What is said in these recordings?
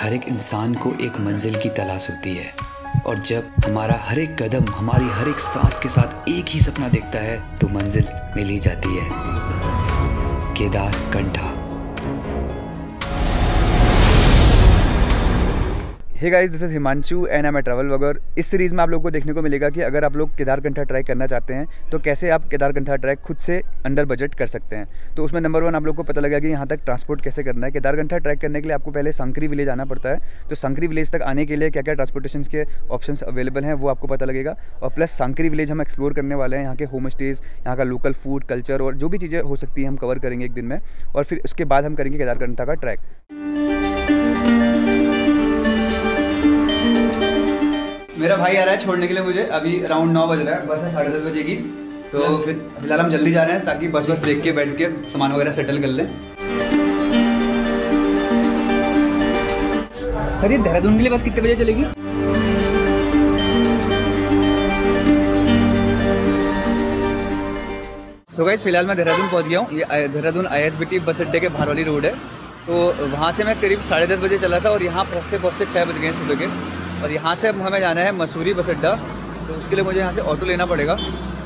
हर एक इंसान को एक मंजिल की तलाश होती है। और जब हमारा हर एक कदम, हमारी हर एक सांस के साथ एक ही सपना देखता है तो मंजिल मिल ही जाती है। Kedar Kantha. Hey guys this is Himanshu and I travel वगर इस सीरीज़ में आप लोगों को देखने को मिलेगा कि अगर आप लोग केदारकंठा ट्रैक करना चाहते हैं तो कैसे आप केदारकंठा ट्रैक खुद से अंडर बजट कर सकते हैं? तो उसमें नंबर वन आप लोग को पता लगा कि यहाँ तक ट्रांसपोर्ट कैसे करना है। केदारकंठा ट्रैक करने के लिए आपको पहले संकरी विलेज आना पड़ता है। तो संकरी विलेज तक आने के लिए क्या क्या ट्रांसपोर्टेशन के ऑप्शन अवेलेबल हैं, वो आपको पता लगेगा। और प्लस संकरी विलेज हम एक्सप्लोर करने वाले हैं। यहाँ के होम स्टेज़ यहाँ का लोकल फ़ूड कल्चर और जो भी चीज़ें हो सकती हैं, हम कवर करेंगे एक दिन में। और फिर उसके बाद हम करेंगे केदारकंठा का ट्रैक मेरा भाई आ रहा है छोड़ने के लिए मुझे। अभी अराउंड नौ बज रहा है बस है साढ़े दस बजे की। तो फिर फ़िलहाल हम जल्दी जा रहे हैं ताकि बस बस देख के बैठ के सामान वगैरह सेटल कर लें। सर ये देहरादून के लिए बस कितने बजे चलेगी? सो गाइस फ़िलहाल मैं देहरादून पहुँच गया हूँ। ये देहरादून आईएसबीटी बस अड्डे के बाहर वाली रोड है। तो वहाँ से मैं करीब साढ़े दस बजे चला था और यहाँ पहुँचते पहुँचते छः बज गए सुबह के। और यहाँ से अब हमें जाना है मसूरी बस अड्डा। तो उसके लिए मुझे यहाँ से ऑटो लेना पड़ेगा।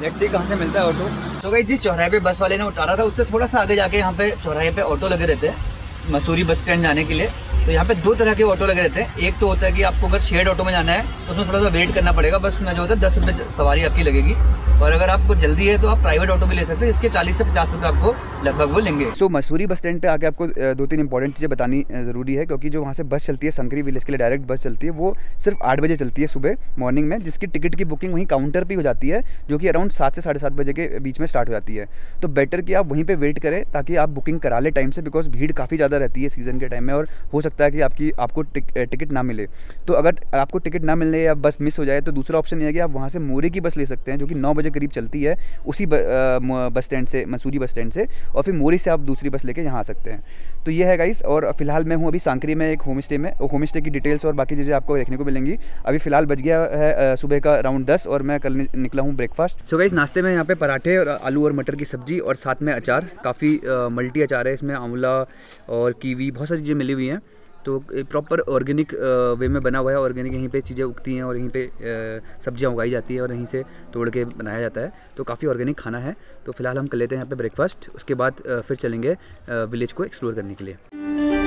लेट्स सी कहाँ से मिलता है ऑटो। तो भाई जिस चौराहे पे बस वाले ने उतारा था, उससे थोड़ा सा आगे जाके यहाँ पे चौराहे पे ऑटो लगे रहते हैं मसूरी बस स्टैंड जाने के लिए। तो यहाँ पे दो तरह के ऑटो लगे रहते हैं। एक तो होता है कि आपको अगर शेड ऑटो में जाना है उसमें थोड़ा सा वेट करना पड़ेगा। बस उसमें जो होता है दस रुपये सवारी आपकी लगेगी। और अगर आपको जल्दी है तो आप प्राइवेट ऑटो भी ले सकते हैं। इसके चालीस से पचास रुपये आपको लगभग वो लेंगे। सो so, मसूरी बस स्टैंड पे आके आपको दो तीन इंपॉर्टेंट चीज़ें बतानी ज़रूरी है। क्योंकि जो वहाँ से बस चलती है संकरी विलेज के लिए डायरेक्ट बस चलती है वो सिर्फ़ आठ बजे चलती है सुबह मॉर्निंग में। जिसकी टिकट की बुकिंग वहीं काउंटर पर हो जाती है जो कि अराउंड सात से साढ़े सात बजे के बीच में स्टार्ट हो जाती है। तो बेटर कि आप वहीं पर वेट करें ताकि आप बुकिंग करा ले टाइम से बिकॉज़ भीड़ काफ़ी ज़्यादा रहती है सीज़न के टाइम में और हो सकता है कि आपकी आपको टिक, टिकट ना मिले। तो अगर आपको टिकट ना मिलने या बस मिस हो जाए तो दूसरा ऑप्शन ये है कि आप वहाँ से मोरे की बस ले सकते हैं जो कि नौ बजे करीब चलती है उसी बस स्टैंड से मसूरी बस स्टैंड से और फिर मोरी से आप दूसरी बस लेके यहाँ आ सकते हैं। तो ये है गाइस और फ़िलहाल मैं हूँ अभी सांकरी में एक होम स्टे में होम स्टे की डिटेल्स और बाकी चीज़ें आपको देखने को मिलेंगी। अभी फ़िलहाल बज गया है सुबह का अराउंड दस और मैं कल निकला हूँ ब्रेकफास्ट। सो गाइस नाश्ते में यहाँ पे पराठे और आलू और मटर की सब्ज़ी और साथ में अचार काफ़ी मल्टी अचार है इसमें आंवला और कीवी बहुत सारी चीज़ें मिली हुई हैं। तो प्रॉपर ऑर्गेनिक वे में बना हुआ है ऑर्गेनिक यहीं पे चीज़ें उगती हैं और यहीं पे सब्ज़ियाँ उगाई जाती है और यहीं से तोड़ के बनाया जाता है। तो काफ़ी ऑर्गेनिक खाना है। तो फ़िलहाल हम कर लेते हैं यहाँ पे ब्रेकफास्ट उसके बाद फिर चलेंगे विलेज को एक्सप्लोर करने के लिए।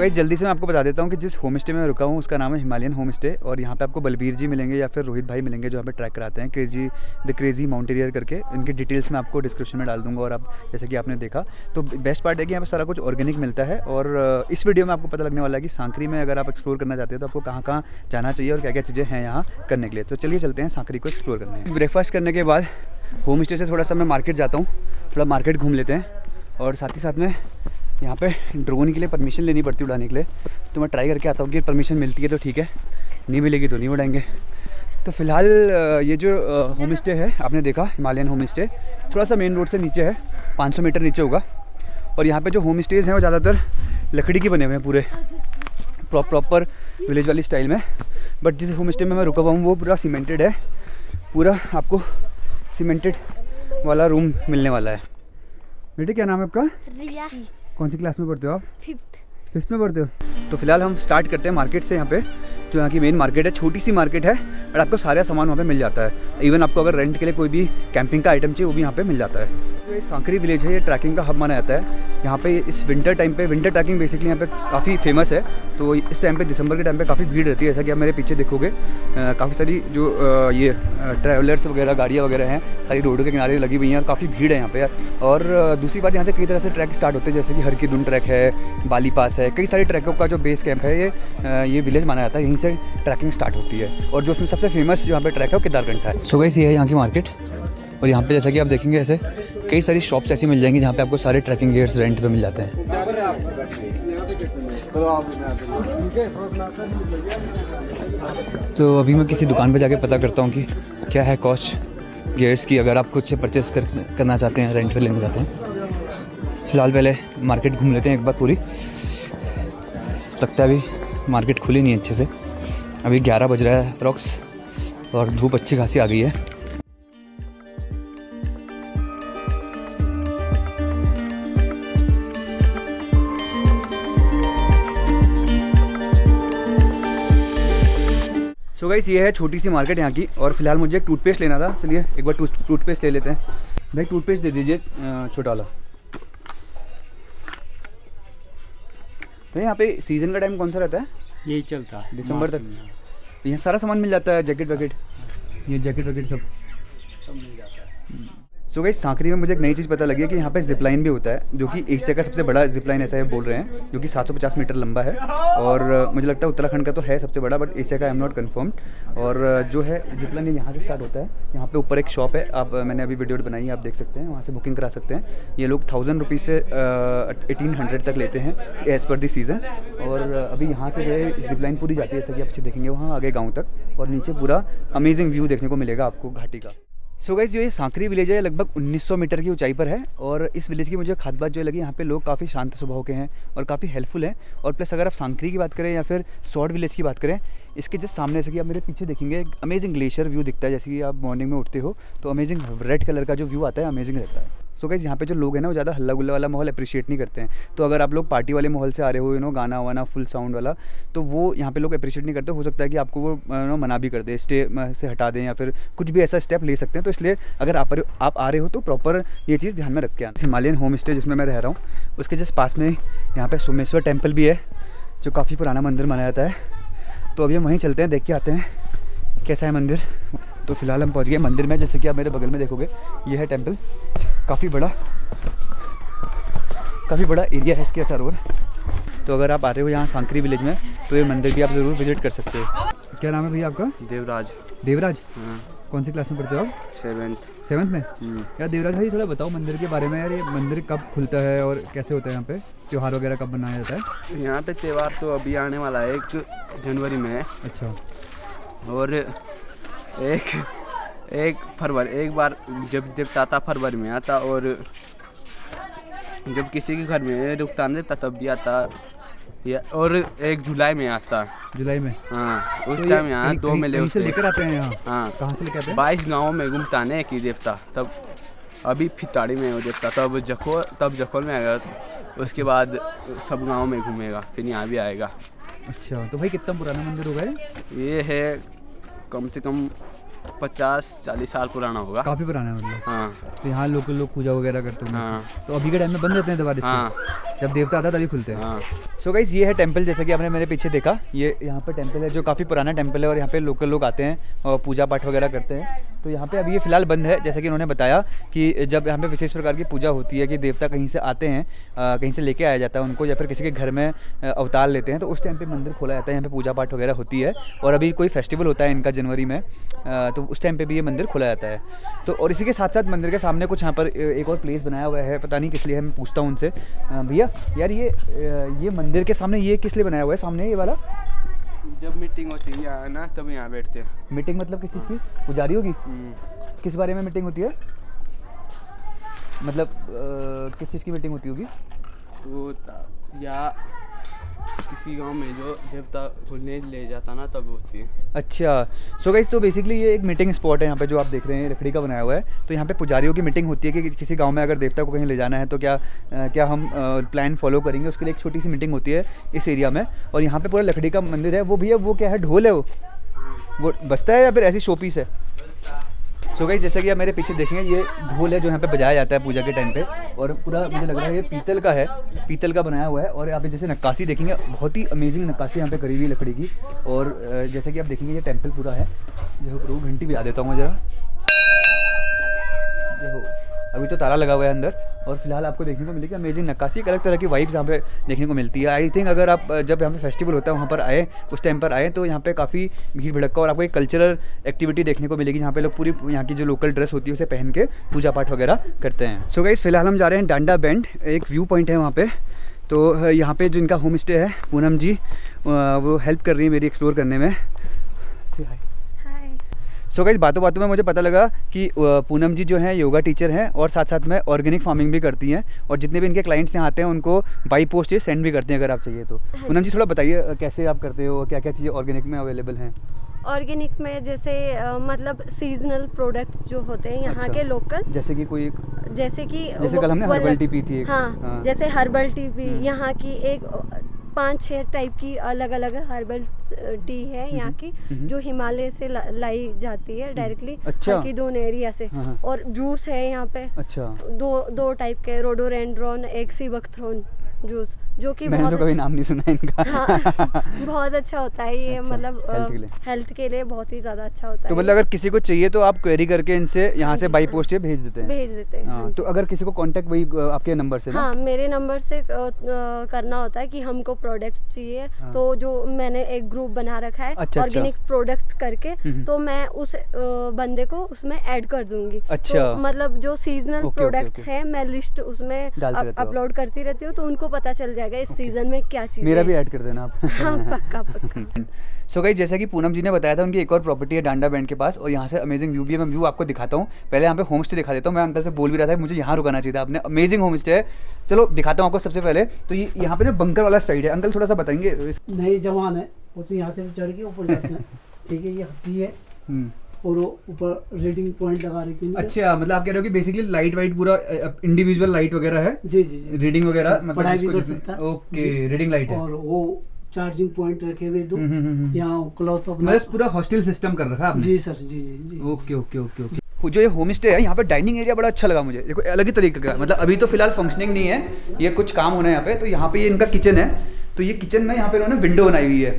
गाइस जल्दी से मैं आपको बता देता हूँ कि जिस होम स्टे में रुका हूँ, उसका नाम है हिमालयन होम स्टे और यहाँ पे आपको बलबीर जी मिलेंगे या फिर रोहित भाई मिलेंगे जो यहाँ पे ट्रैक कराते हैं क्रेजी द क्रेजी माउंटेरियर करके। इनकी डिटेल्स मैं आपको डिस्क्रिप्शन में डाल दूँगा और आप, जैसे कि आपने देखा। तो बेस्ट पार्ट है कि यहाँ पर सारा कुछ ऑर्गेनिक मिलता है और इस वीडियो में आपको पता लगने वाला है कि सांकरी में अगर आप एक्सप्लोर करना चाहते हैं तो आपको कहाँ कहाँ जाना चाहिए और क्या क्या चीज़ें हैं यहाँ करने के लिए। तो चलिए चलते हैं सांकरी को एक्सप्लोर करने। ब्रेकफास्ट करने के बाद होम स्टे से थोड़ा सा मैं मार्केट जाता हूँ, थोड़ा मार्केट घूम लेते हैं और साथ ही साथ में यहाँ पे ड्रोन के लिए परमिशन लेनी पड़ती है उड़ाने के लिए। तो मैं ट्राई करके आता हूँ कि परमिशन मिलती है तो ठीक है, नहीं मिलेगी तो नहीं उड़ाएँगे। तो फ़िलहाल ये जो होम स्टे है, आपने देखा हिमालयन होम स्टे थोड़ा सा मेन रोड से नीचे है 500 मीटर नीचे होगा। और यहाँ पे जो होम स्टेज़ हैं, वो ज़्यादातर लकड़ी के बने हुए हैं पूरे प्रॉपर विलेज वाली स्टाइल में। बट जिस होम स्टे में मैं रुका हुआ हूँ, वो पूरा सीमेंटेड है। पूरा आपको सीमेंटेड वाला रूम मिलने वाला है। बेटे, क्या नाम है आपका? रिया कौन सी क्लास में पढ़ते हो आप? फिफ्थ फिफ्थ में पढ़ते हो? तो फ़िलहाल हम स्टार्ट करते हैं मार्केट से यहाँ पे। जो यहाँ की मेन मार्केट है, छोटी सी मार्केट है, और आपको सारा सामान वहाँ पे मिल जाता है। इवन आपको अगर रेंट के लिए कोई भी कैंपिंग का आइटम चाहिए, वो भी यहाँ पे मिल जाता है। जो ये सांकरी विलेज है, ये ट्रैकिंग का हब माना जाता है। यहाँ पे इस विंटर टाइम पे विंटर ट्रैकिंग बेसिकली यहाँ पे काफ़ी फ़ेमस है। तो इस टाइम पे दिसंबर के टाइम पे काफ़ी भीड़ रहती है, जैसा कि आप मेरे पीछे देखोगे। काफ़ी सारी जो ये ट्रैवलर्स वगैरह, गाड़ियाँ वगैरह हैं, सारी रोडों के किनारे लगी हुई हैं, काफ़ी भीड़ है यहाँ पे। और दूसरी बात यहाँ से कई तरह से ट्रैक स्टार्ट होते हैं, जैसे कि हर की दुन ट्रैक है बाली पास है, कई सारे ट्रैकों का जो बेस कैंप है, ये ये विलेज माना जाता है से ट्रैकिंग स्टार्ट होती है और जो उसमें सबसे फ़ेमस यहाँ पे ट्रैक है वो केदारकंठा है। सो गई है यहाँ की मार्केट और यहाँ पे जैसा कि आप देखेंगे ऐसे कई सारी शॉप्स ऐसी मिल जाएँगी जहाँ पे आपको सारे ट्रैकिंग गेयर्स रेंट पे मिल जाते हैं। तो अभी मैं किसी दुकान पे जाके पता करता हूँ कि क्या है कॉस्ट गेयर्स की अगर आप खुद से परचेस कर, करना चाहते हैं रेंट पे लेना चाहते हैं। फ़िलहाल पहले मार्केट घूम लेते हैं एक बार पूरी। लगता है अभी मार्केट खुली नहीं अच्छे से। अभी 11 बज रहा है अप्रॉक्स, और धूप अच्छी खासी आ गई है। सो so गाइस ये है छोटी सी मार्केट यहाँ की, और फ़िलहाल मुझे एक टूथपेस्ट लेना था। चलिए, एक बार टूथपेस्ट ले लेते हैं। भाई, टूथपेस्ट दे दीजिए छोटा वाला भाई तो यहाँ पे सीज़न का टाइम कौन सा रहता है? यही चलता है दिसंबर तक? हाँ। यहाँ सारा सामान मिल जाता है जैकेट वैकेट? ये जैकेट वैकेट सब? सब मिल जाता है। सो गई सांकरी में मुझे एक नई चीज़ पता लगी है कि यहाँ पे जिपलाइन भी होता है, जो कि एशिया का सबसे बड़ा जिपलाइन ऐसा है बोल रहे हैं, जो कि 750 मीटर लंबा है। और मुझे लगता है उत्तराखंड का तो है सबसे बड़ा बट एशिया का आई एम नॉट कन्फर्म्ड और जो है जिपलाइन यहाँ से स्टार्ट होता है। यहाँ पे ऊपर एक शॉप है, आप मैंने अभी वीडियो बनाई है, आप देख सकते हैं, वहाँ से बुकिंग करा सकते हैं। ये लोग थाउज़ेंड रुपीज़ से एटीन हंड्रेड तक लेते हैं एज़ पर दी सीज़न और अभी यहाँ से जो है जिपलाइन पूरी जाती है, जैसा कि आप पीछे देखेंगे, वहाँ आगे गाँव तक। और नीचे पूरा अमेजिंग व्यू देखने को मिलेगा आपको घाटी का। सो गाइज़ जो ये सांकरी विलेज है लगभग 1900 मीटर की ऊंचाई पर है और इस विलेज की मुझे खास बात जो लगी, यहाँ पे लोग काफ़ी शांत स्वभाव के हैं और काफ़ी हेल्पफुल हैं। और प्लस अगर आप सांकरी की बात करें या फिर सॉर्ट विलेज की बात करें इसके जस्ट सामने से कि आप मेरे पीछे देखेंगे, एक अमेजिंग ग्लेशियर व्यू दिखता है, जैसे कि आप मॉर्निंग में उठते हो तो अमेजिंग रेड कलर का जो व्यू आता है अमेजिंग रहता है। सो गाइज़ यहाँ पे जो लोग हैं ना, वो ज़्यादा हल्ला गुल्ला वाला माहौल अप्रिशिएट नहीं करते हैं। तो अगर आप लोग पार्टी वाले माहौल से आ रहे हो यू नो गाना वाना फुल साउंड वाला तो वो यहाँ पे लोग अप्रिशिएट नहीं करते। हो सकता है कि आपको वो नो मना भी कर दे स्टे से हटा दें, या फिर कुछ भी ऐसा स्टेप ले सकते हैं। तो इसलिए अगर आप आप आ रहे हो तो प्रॉपर ये चीज़ ध्यान में रख के आना। हिमालयन होम स्टे जिसमें मैं रह रहा हूँ, उसके जस्ट पास में यहाँ पर सोमेश्वर टेंपल भी है, जो काफ़ी पुराना मंदिर माना जाता है। तो अभी हम वहीं चलते हैं देख के आते हैं कैसा है मंदिर। तो फ़िलहाल हम पहुँच गए मंदिर में जैसे कि आप मेरे बगल में देखोगे ये है टेंपल। काफ़ी बड़ा काफ़ी बड़ा एरिया है इसके चारों ओर। तो अगर आप आ रहे हो यहाँ सांकरी विलेज में तो ये मंदिर भी आप ज़रूर विज़िट कर सकते हो। क्या नाम है भैया आपका? देवराज। देवराज? कौन सी क्लास में पढ़ते हो आप? सेवेंथ सेवन्थ में? यार देवराज भाई थोड़ा बताओ मंदिर के बारे में यार ये मंदिर कब खुलता है और कैसे होता है यहाँ पे? त्यौहार वगैरह कब मनाया जाता है? यहाँ पे त्यौहार तो अभी आने वाला है एक जनवरी में। अच्छा। और एक एक फरवरी एक बार जब देवता आता फरवरी में आता और जब किसी के घर में रुकता नहीं था तब भी आता। या और एक जुलाई में आता। जुलाई में? हाँ उस टाइम तो यहाँ दो मेले से लेकर आते हैं यहाँ? हाँ। कहाँ से लेकर आते हैं? बाईस गाँव में घूमता नहीं कि देवता। तब अभी फिताड़ी में वो देवता। तब जखो तब जखोल में आएगा उसके बाद सब गाँव में घूमेगा फिर यहाँ भी आएगा। अच्छा तो भाई कितना पुराना मंदिर होगा ये है कम से कम पचास चालीस साल पुराना होगा। काफ़ी पुराना है मतलब। हाँ। तो यहाँ लोकल लोग पूजा वगैरह करते हैं हाँ। तो अभी के टाइम में बंद रहते हैं दीवार हाँ। जब देवता आता है तभी खुलते हैं। हाँ। सो गाइज़ ये है टेंपल जैसा कि आपने मेरे पीछे देखा। ये यहाँ पर टेंपल है जो काफ़ी पुराना टेंपल है और यहाँ पे लोकल लोग आते हैं और पूजा पाठ वगैरह करते हैं। तो यहाँ पे अभी ये फ़िलहाल बंद है जैसे कि उन्होंने बताया कि जब यहाँ पे विशेष प्रकार की पूजा होती है कि देवता कहीं से आते हैं अ, कहीं से लेके आया जाता है उनको या फिर किसी के घर में अवतार लेते हैं तो उस टाइम पे मंदिर खोला जाता है यहाँ पे पूजा पाठ वगैरह होती है और अभी कोई फेस्टिवल होता है इनका जनवरी में अ, तो उस टाइम पर भी ये मंदिर खोला जाता है। तो और इसी के साथ साथ मंदिर के सामने कुछ यहाँ पर एक और प्लेस बनाया हुआ है पता नहीं किस लिए मैं पूछता हूँ उनसे। भैया यार ये ये मंदिर के सामने ये किस लिए बनाया हुआ है? सामने ये वाला? जब मीटिंग होती है यहाँ ना तब यहाँ बैठते हैं। मीटिंग मतलब किस चीज़ की? पुजारी होगी? हम्म, किस बारे में मीटिंग होती है? मतलब किस चीज़ की मीटिंग होती होगी? वो या किसी गाँव में जो देवता खुलने ले जाता ना तब होती है। अच्छा सो so गाइस तो बेसिकली ये एक मीटिंग स्पॉट है यहाँ पे जो आप देख रहे हैं लकड़ी का बनाया हुआ है। तो यहाँ पे पुजारियों की मीटिंग होती है कि किसी गाँव में अगर देवता को कहीं ले जाना है तो क्या अ, क्या हम आ, प्लान फॉलो करेंगे? उसके लिए एक छोटी सी मीटिंग होती है इस एरिया में। और यहाँ पे पूरा लकड़ी का मंदिर है। वो भी है वो क्या है? ढोल है वो? वो बजता है या फिर ऐसी शोपीस है। सो गई जैसे कि आप मेरे पीछे देखेंगे, ये ढोल है जो यहाँ पे बजाया जाता है पूजा के टाइम पे। और पूरा मुझे लग रहा है ये पीतल का है। पीतल का बनाया हुआ है। और यहाँ पे जैसे नक्काशी देखेंगे, बहुत ही अमेजिंग नक्काशी यहाँ पे करी हुई लकड़ी की। और जैसे कि आप देखेंगे, ये टेंपल पूरा है। जो प्रभु घंटी बजा देता हूँ मुझे अभी तो ताला लगा हुआ है अंदर और फ़िलहाल आपको देखने को मिलेगी अमेजिंग नक्काशी एक अलग तरह की वाइब्स यहाँ पे देखने को मिलती है। आई थिंक अगर आप जब यहाँ पे फेस्टिवल होता है, वहाँ पर आए, उस टाइम पर आए तो यहाँ पे काफ़ी भीड़ भड़का और आपको एक कल्चरल एक्टिविटी देखने को मिलेगी, जहाँ पे लोग पूरी, यहाँ की जो लोकल ड्रेस होती है, उसे पहन के पूजा पाठ वगैरह करते हैं। सो गाइस फ़िलहाल हम जा रहे हैं डांडा बैंड एक व्यू पॉइंट है वहाँ पर तो यहाँ पर जो इनका होम स्टे है, पूनम जी वो हेल्प कर रही है मेरी एक्सप्लोर करने में। सो गाइस बातों बातों में मुझे पता लगा कि पूनम जी जो हैं योगा टीचर हैं और साथ साथ में ऑर्गेनिक फ़ार्मिंग भी करती हैं और जितने भी इनके क्लाइंट्स यहाँ आते हैं उनको बाई पोस्ट ये सेंड भी करते हैं अगर आप चाहिए तो पूनम जी थोड़ा बताइए कैसे आप करते हो क्या क्या चीज़ें ऑर्गेनिक में अवेलेबल हैं ऑर्गेनिक में जैसे अ, मतलब सीजनल प्रोडक्ट्स जो होते हैं यहाँ अच्छा। के लोकल जैसे कि कोई जैसे कि जैसे कल हमने अलग- tea पी थी। हाँ, हाँ। जैसे हर्बल टी पी हम्म। यहाँ की एक पाँच छह टाइप की अलग अलग हर्बल टी है यहाँ की हम्म। जो हिमालय से ला- लाई जाती है डायरेक्टली अच्छा। की दोन एरिया से हाँ, हाँ। और जूस है यहाँ पे अच्छा दो दो टाइप के रोडोरेंड्रॉन एक सीबकथ्रोन जूस जो कि मैंने बहुत तो कभी अच्छा- नाम नहीं सुना इनका हाँ बहुत अच्छा होता है ये अच्छा, मतलब health के लिए। हेल्थ के लिए बहुत ही ज़्यादा अच्छा होता तो है तो मतलब अगर किसी को चाहिए तो आप क्वेरी करके इनसे यहाँ से बाई। पोस्ट ये भेज देते हैं भेज देते हैं हाँ हाँ तो अगर किसी को कांटेक्ट वही आपके नंबर से हाँ मेरे नंबर से करना होता है कि हमको प्रोडक्ट्स चाहिए हाँ। तो जो मैंने एक ग्रुप बना रखा है अच्छा, अच्छा। ऑर्गेनिक प्रोडक्ट्स करके हम्म। तो मैं उस बंदे को उसमें ऐड कर दूँगी अच्छा। तो मतलब जो सीजनल प्रोडक्ट्स है मैं लिस्ट उसमें। अपलोड करती रहती हूँ तो उनको पता चल जाएगा इस सीज़न में क्या चीज़ मेरा भी ऐड कर देना आप। हाँ पक्का पक्का। सो गई जैसा कि पूनम जी ने बताया था उनकी एक और प्रॉपर्टी है डांडा बैंड के पास और यहाँ से अमेजिंग व्यू भी है। मैं व्यू आपको दिखाता हूँ। पहले यहाँ पे होम स्टे दिखा देता हूँ। मैं अंकल से बोल भी रहा था मुझे यहाँ रुकाना चाहिए था। आपने अमेजिंग होम स्टे है। चलो दिखाता हूँ आपको सबसे पहले। तो ये यहाँ पे ना बंकर वाला साइड है अंकल थोड़ा सा बताएँगे? नए जवान है वो तो यहाँ से भी चढ़ के ऊपर जाते हैं। ठीक है ये हत्ती है। हम्म। और वो ऊपर रीडिंग पॉइंट लगा रखी है अच्छा मतलब आप कह रहे हो कि बेसिकली लाइट वाइट पूरा इंडिविजुअल लाइट वगैरह है? जी जी जी। रीडिंग वगैरह मतलब ओके रीडिंग लाइट है। और वो चार्जिंग पॉइंट रखे हुए दो। हम्म, हम्म, हम्म। यहाँ क्लॉथ मतलब पूरा हॉस्टल सिस्टम कर रखा है आपने? जी सर जी जी जी। Okay okay okay okay. जो ये होम स्टे है यहाँ पे डाइनिंग एरिया बड़ा अच्छा लगा मुझे। देखो अलग ही तरीके का। मतलब अभी तो फ़िलहाल फंक्शनिंग नहीं है। ये कुछ काम होना है यहाँ पे। तो यहाँ पे ये इनका किचन है। तो ये किचन में यहाँ पे इन्होंने विंडो बनाई हुई है।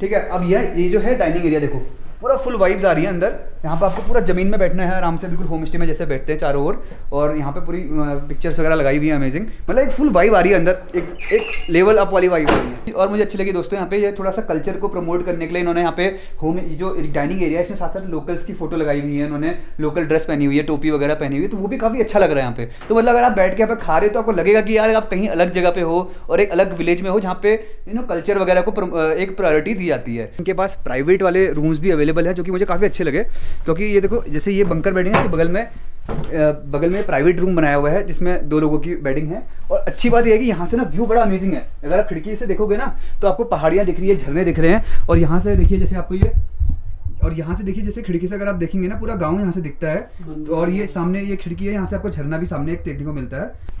ठीक है अब यह ये जो है डाइनिंग एरिया देखो। पूरा फुल वाइब्स आ रही है अंदर। यहाँ पे आपको पूरा ज़मीन में बैठना है, आराम से बिल्कुल होम स्टे में जैसे बैठते हैं चारों ओर। और यहाँ पे पूरी पिक्चर्स वगैरह लगाई हुई है अमेजिंग मतलब एक फुल वाइब आ रही है अंदर। एक एक लेवल अप वाली वाइब आ रही है। और मुझे अच्छी लगी दोस्तों, यहाँ पे ये थोड़ा सा कल्चर को प्रमोट करने के लिए इन्होंने यहाँ पे होम जो डाइनिंग एरिया है, इसमें साथ साथ लोकल्स की फ़ोटो लगाई हुई है। इन्होंने लोकल ड्रेस पहनी हुई है, टोपी वगैरह पहनी हुई है तो वो भी काफ़ी अच्छा लग रहा है यहाँ पे। तो मतलब अगर आप बैठ के यहाँ पे खा रहे हो तो आपको लगेगा कि यार आप कहीं अलग जगह पे हो और एक अलग विलेज में हो, जहाँ पे यू नो कल्चर वगैरह को एक प्रायोरिटी दी जाती है। इनके पास प्राइवेट वाले रूम्स भी अवेलेबल है जो कि मुझे काफ़ी अच्छे लगे। क्योंकि ये देखो जैसे ये बंकर बेडिंग है इसके बगल में बगल में प्राइवेट रूम बनाया हुआ है जिसमें दो लोगों की बेडिंग है। और अच्छी बात यह है कि यहाँ से ना व्यू बड़ा अमेजिंग है। अगर आप खिड़की से देखोगे ना तो आपको पहाड़ियाँ दिख रही है झरने दिख रहे हैं। और यहाँ से देखिए जैसे आपको ये और यहाँ से देखिए जैसे खिड़की से अगर आप देखेंगे ना पूरा गाँव यहाँ से दिखता है। तो और ये सामने ये खिड़की है यहाँ से आपको झरना भी सामने एक देखने को मिलता है।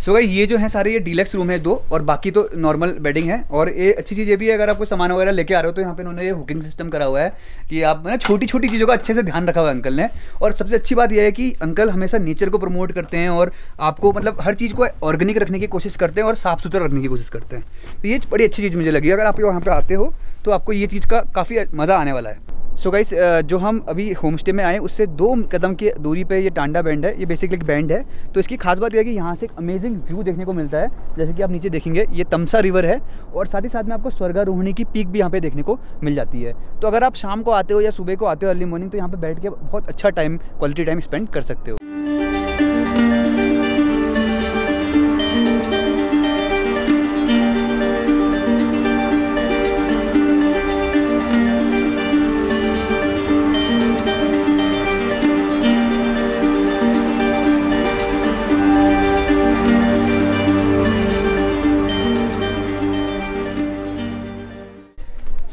सो भाई ये जो है सारे ये डीलक्स रूम है दो और बाकी तो नॉर्मल बेडिंग है और ये अच्छी चीज़ ये भी है, अगर आपको सामान वगैरह लेके आ रहे हो तो यहाँ पे इन्होंने ये हुकिंग सिस्टम करा हुआ है कि आप ना छोटी छोटी चीज़ों का अच्छे से ध्यान रखा हुआ है अंकल ने। और सबसे अच्छी बात यह है कि अंकल हमेशा नेचर को प्रमोट करते हैं और आपको मतलब हर चीज़ को ऑर्गेनिक रखने की कोशिश करते हैं और साफ़ सुथरा रखने की कोशिश करते हैं। तो ये बड़ी अच्छी चीज़ मुझे लगी। अगर आप यहाँ पर आते हो तो आपको ये चीज़ का काफ़ी मज़ा आने वाला है। सो so गाइस जो हम अभी होम स्टे में आए, उससे दो कदम की दूरी पे ये टांडा बैंड है, ये बेसिकली एक बैंड है। तो इसकी खास बात यह है कि यहाँ से एक अमेजिंग व्यू देखने को मिलता है। जैसे कि आप नीचे देखेंगे, ये तमसा रिवर है और साथ ही साथ में आपको स्वर्गारोहिणी की पीक भी यहाँ पे देखने को मिल जाती है। तो अगर आप शाम को आते हो या सुबह को आते हो अर्ली मॉर्निंग तो यहाँ पर बैठ के बहुत अच्छा टाइम क्वालिटी टाइम स्पेंड कर सकते हो।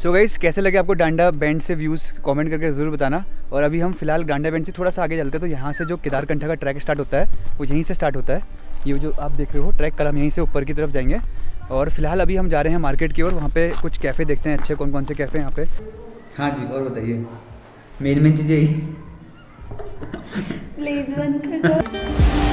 सो गाइस कैसे लगे आपको डांडा बैंड से व्यूज़ कमेंट करके ज़रूर बताना। और अभी हम फ़िलहाल डांडा बैंड से थोड़ा सा आगे चलते हैं तो यहाँ से जो केदारकंठा का ट्रैक स्टार्ट होता है, वो यहीं से स्टार्ट होता है। ये जो आप देख रहे हो ट्रैक कल हम यहीं से ऊपर की तरफ़ जाएँगे। और फ़िलहाल अभी हम जा रहे हैं मार्केट की ओर, वहाँ पे कुछ कैफ़े देखते हैं, अच्छे कौन कौन से कैफ़े यहाँ पे। हाँ जी, और बताइए। मेन मेन चीज़ यही। प्लीज़